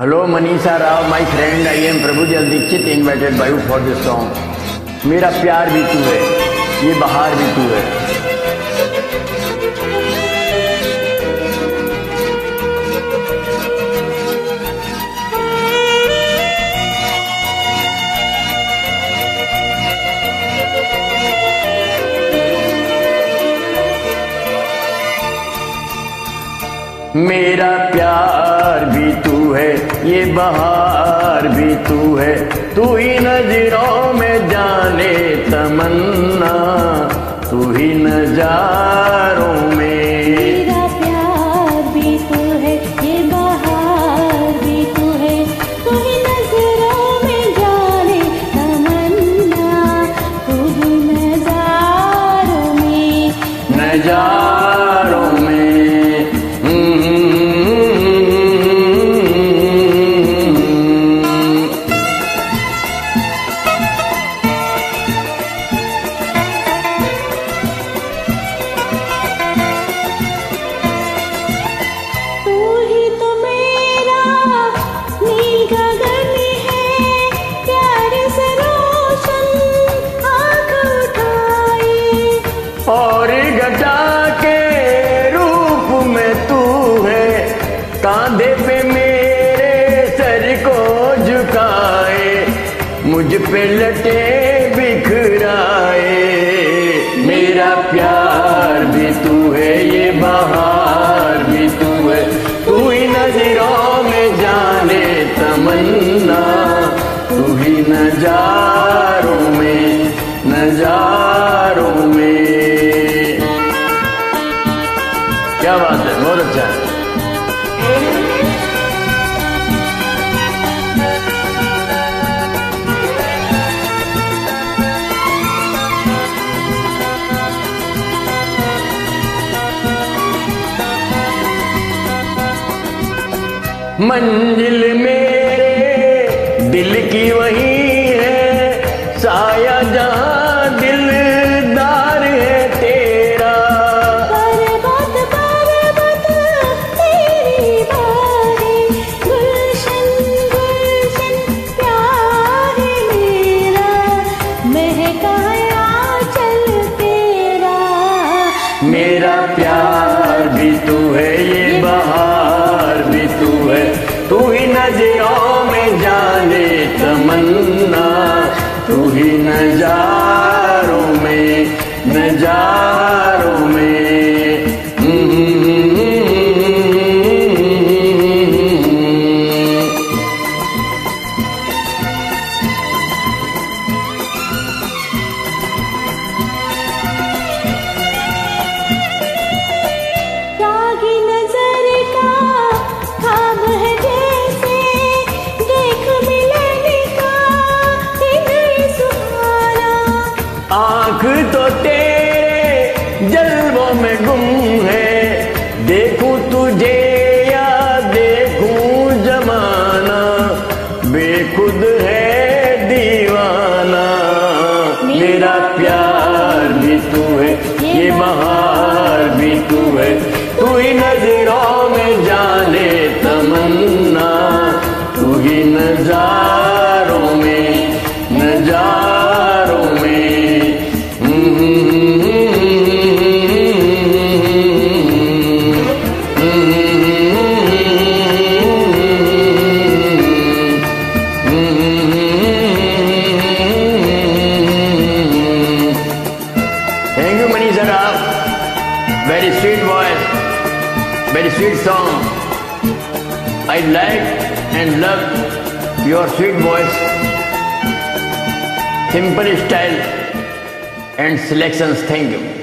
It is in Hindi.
Hello Manisha Rao my friend I am Prabhu जल Dikshit invited by you for this song मेरा प्यार भी तू है, ये बहार भी तू है। मेरा प्यार भी तू है, ये बहार भी तू है। तू ही नज़रों में जाने तमन्ना, तू ही नजारों मुझ पे लटे बिखराए। मेरा प्यार भी तू है, ये बहार भी तू है। तू ही नज़रों में जाने तमन्ना। तू ही नजारों में नजारों में। क्या बात है, बहुत अच्छा है। मंजिल मेरे दिल की वही है। साया जहाँ दिलदार है तेरा। पर्वत पर्वत तेरी बाहें गुलशन गुलशन प्यार मेरा? महकाया चल तेरा। मेरा प्यार भी तू है। ही में जाने तमन्ना तू ही नजारों में नजारों आँख तो तेरे जल्बों में गुम है। देखूँ तुझे या देखूँ जमाना, बेखुद है दीवाना। मेरा प्यार भी तू है, ये बहार भी तू है, तू ही नज़रों में जाने Very sweet voice, very sweet song. I like and love your sweet voice, simple style and selections. Thank you.